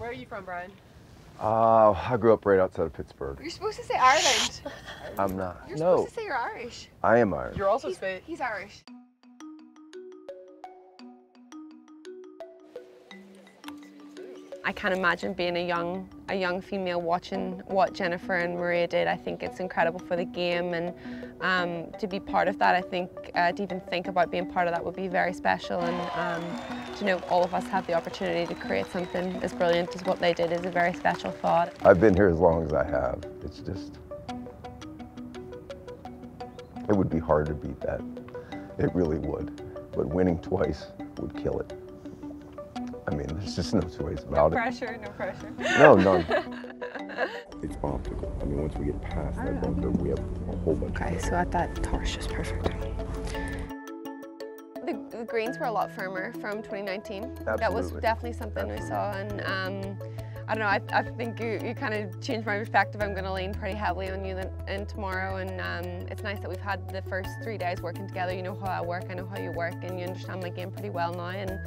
Where are you from, Brian? Uh, I grew up right outside of Pittsburgh. You're supposed to say Ireland. I'm not. You're no, supposed to say you're Irish. I am Irish. You're also He's, he's Irish. I can't imagine being a young a young female watching what Jennifer and Maria did. I think it's incredible for the game and um, to be part of that. I think uh, to even think about being part of that would be very special and um, to know all of us have the opportunity to create something as brilliant as what they did is a very special thought. I've been here as long as I have. It's just, it would be hard to beat that. It really would. But winning twice would kill it. I mean, there's just no two ways No about it. pressure, no pressure. No, none. it's optical. I mean, once we get past that bump, then we have a whole bunch Okay, of so at that torch is perfect. The, the greens were a lot firmer from 2019. That was definitely something we saw and um, I don't know, I, I think you, you kind of changed my perspective. I'm going to lean pretty heavily on you then, in tomorrow and um, it's nice that we've had the first three days working together. You know how I work, I know how you work and you understand my game pretty well now and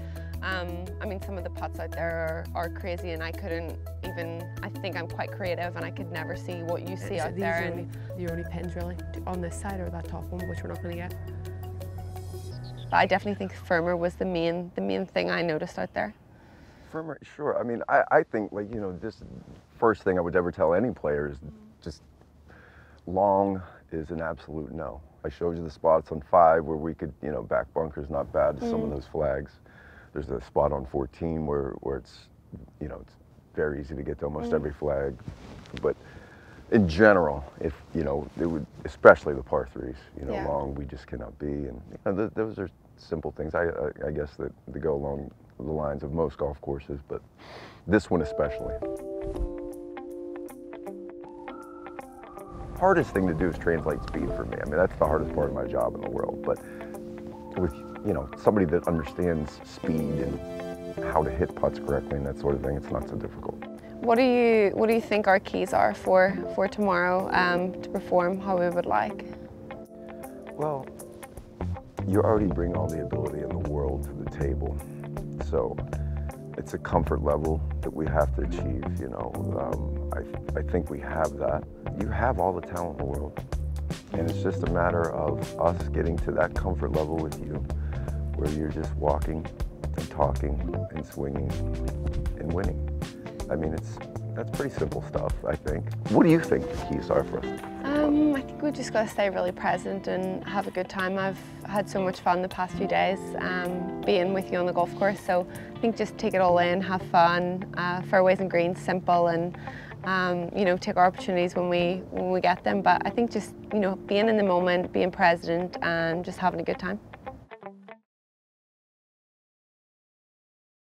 um, I mean some of the putts out there are, are crazy and I couldn't even, I think I'm quite creative and I could never see what you see So out these there. are and- only, the only pins really on this side or that top one, which we're not going to get. but I definitely think firmer was the main, the main thing I noticed out there. Firmer, sure. I mean, I, I think like, you know, this first thing I would ever tell any player is just long is an absolute no. I showed you the spots on five where we could, you know, back bunkers not bad to some of those flags. There's a spot on 14 where, where it's, you know, it's very easy to get to almost mm. every flag. But in general, if, you know, it would, especially the par threes, you know, Yeah. long we just cannot be. And you know, th- those are simple things, I, I, I guess, that, that go along the lines of most golf courses, but this one especially. Hardest thing to do is translate speed for me. I mean, that's the hardest part of my job in the world. But with, you know, somebody that understands speed and how to hit putts correctly and that sort of thing, it's not so difficult. What do you What do you think our keys are for for tomorrow um, to perform how we would like? Well, you already bring all the ability in the world to the table. So it's a comfort level that we have to achieve, you know. Um, I, I think we have that. You have all the talent in the world. And it's just a matter of us getting to that comfort level with you where you're just walking and talking and swinging and winning. I mean, it's that's pretty simple stuff, I think. What do you think the keys are for us? Think we just got to stay really present and have a good time. I've had so much fun the past few days um, being with you on the golf course. So I think just take it all in, have fun. Uh, fairways and greens, simple, and um, you know take our opportunities when we when we get them. But I think just you know being in the moment, being present, and just having a good time.